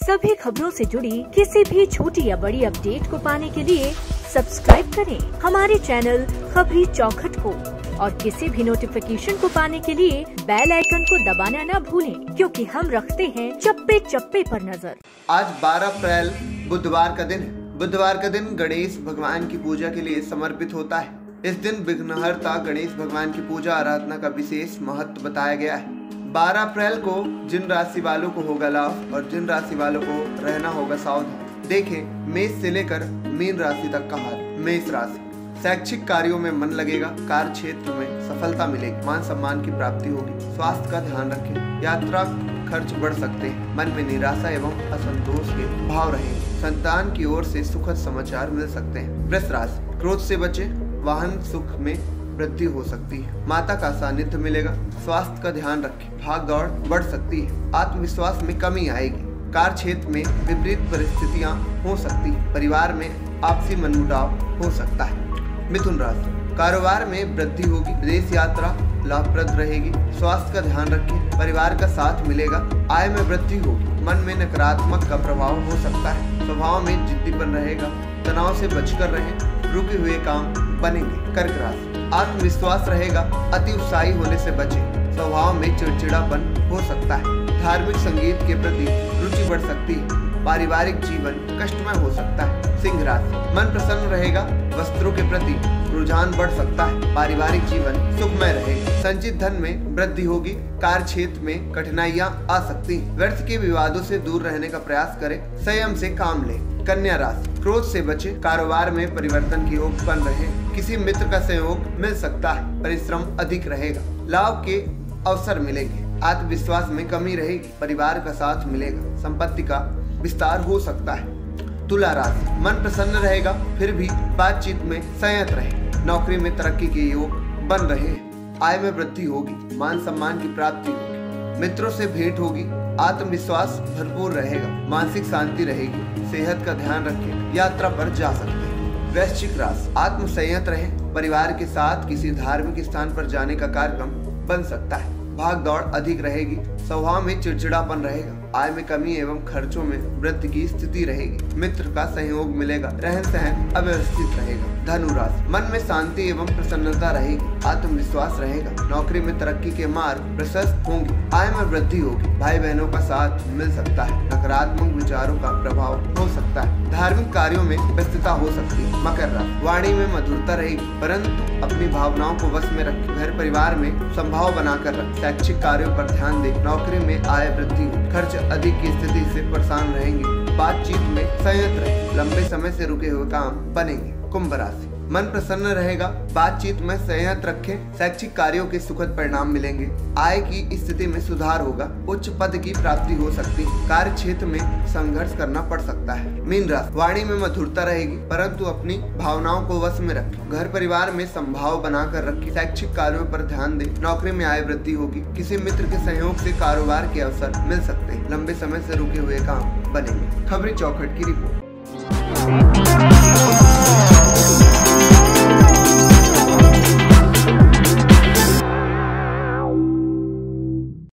सभी खबरों से जुड़ी किसी भी छोटी या बड़ी अपडेट को पाने के लिए सब्सक्राइब करें हमारे चैनल खबरी चौखट को। और किसी भी नोटिफिकेशन को पाने के लिए बेल आइकन को दबाना न भूलें, क्योंकि हम रखते हैं चप्पे चप्पे पर नज़र। आज 12 अप्रैल, बुधवार का दिन बुधवार का दिन गणेश भगवान की पूजा के लिए समर्पित होता है। इस दिन विघ्नहरता गणेश भगवान की पूजा आराधना का विशेष महत्व बताया गया है। 12 अप्रैल को जिन राशि वालों को होगा लाभ और जिन राशि वालों को रहना होगा सावधान, देखें मेष से लेकर मीन राशि तक का हाल। मेष राशि, शैक्षिक कार्यों में मन लगेगा, कार्य क्षेत्र में सफलता मिलेगी, मान सम्मान की प्राप्ति होगी, स्वास्थ्य का ध्यान रखें, यात्रा खर्च बढ़ सकते हैं, मन में निराशा एवं असंतोष के भाव रहे संतान की ओर से सुखद समाचार मिल सकते हैं। वृष राशि, क्रोध से बचे, वाहन सुख में वृद्धि हो सकती है। माता का सानिध्य मिलेगा। स्वास्थ्य का ध्यान रखें। भाग दौड़ बढ़ सकती है। आत्मविश्वास में कमी आएगी। कार्य क्षेत्र में विपरीत परिस्थितियाँ हो सकती है। परिवार में आपसी मनमुटाव हो सकता है। मिथुन राशि। कारोबार में वृद्धि होगी। विदेश यात्रा लाभप्रद रहेगी। स्वास्थ्य का ध्यान रखें। परिवार का साथ मिलेगा। आय में वृद्धि होगी। मन में नकारात्मक का प्रभाव हो सकता है। स्वभाव में जिद्दीपन रहेगा। तनाव से बचकर रहें। रुके हुए काम बनेंगे। कर्क राशि। आत्मविश्वास रहेगा, अति उत्साही होने से बचे। स्वभाव में चिड़चिड़ापन हो सकता है। धार्मिक संगीत के प्रति रुचि बढ़ सकती है। पारिवारिक जीवन कष्टमय हो सकता है। सिंह राशि, मन प्रसन्न रहेगा, वस्त्रों के प्रति रुझान बढ़ सकता है। पारिवारिक जीवन सुखमय रहेगा। संचित धन में वृद्धि होगी। कार्य क्षेत्र में कठिनाइयाँ आ सकती व्यर्थ के विवादों से दूर रहने का प्रयास करें। संयम से काम लें। कन्या राशि। क्रोध से बचे कारोबार में परिवर्तन की योग बन रहे। किसी मित्र का सहयोग मिल सकता है, परिश्रम अधिक रहेगा। लाभ के अवसर मिलेंगे, आत्मविश्वास में कमी रहेगी, परिवार का साथ मिलेगा, संपत्ति का विस्तार हो सकता है। तुला राशि, मन प्रसन्न रहेगा, फिर भी बातचीत में संयत रहे। नौकरी में तरक्की के योग बन रहे आय में वृद्धि होगी, मान सम्मान की प्राप्ति होगी। मित्रों से भेंट होगी। आत्मविश्वास भरपूर रहेगा। मानसिक शांति रहेगी। सेहत का ध्यान रखें। यात्रा पर जा सकते हैं। वैश्विक राशि आत्म संयत रहे। परिवार के साथ किसी धार्मिक स्थान पर जाने का कार्यक्रम बन सकता है। भाग दौड़ अधिक रहेगी। स्वभाव में चिड़चिड़ापन रहेगा। आय में कमी एवं खर्चों में वृद्धि की स्थिति रहेगी। मित्र का सहयोग मिलेगा, रहन सहन अव्यवस्थित रहेगा। धनु राशि मन में शांति एवं प्रसन्नता रहेगी, आत्मविश्वास रहेगा। नौकरी में तरक्की के मार्ग प्रशस्त होंगे, आय में वृद्धि होगी। भाई बहनों का साथ मिल सकता है, नकारात्मक विचारों का प्रभाव हो सकता है। धार्मिक कार्यों में व्यस्तता हो सकती है, मकर राशि। वाणी में मधुरता रहेगी, परंतु अपनी भावनाओं को वश में रखें घर परिवार में संभाव बनाकर रखें। शैक्षिक कार्यों पर ध्यान दें, नौकरी में आय वृद्धि खर्च अधिक की स्थिति से परेशान रहेंगे। बातचीत में संयत लंबे समय से रुके हुए काम बनेंगे। कुंभ राशि। मन प्रसन्न रहेगा, बातचीत में संयत रखें, शैक्षिक कार्यों के सुखद परिणाम मिलेंगे। आय की स्थिति में सुधार होगा, उच्च पद की प्राप्ति हो सकती, कार्य क्षेत्र में संघर्ष करना पड़ सकता है। मीन राशि, वाणी में मधुरता रहेगी, परंतु अपनी भावनाओं को वश में रखें। घर परिवार में संभाव बनाकर रखें, शैक्षिक कार्यों पर ध्यान दें, नौकरी में आय वृद्धि होगी, किसी मित्र के सहयोग से कारोबार के अवसर मिल सकते हैं, लंबे समय से रुके हुए काम बनेंगे। खबरी चौखट की रिपोर्ट।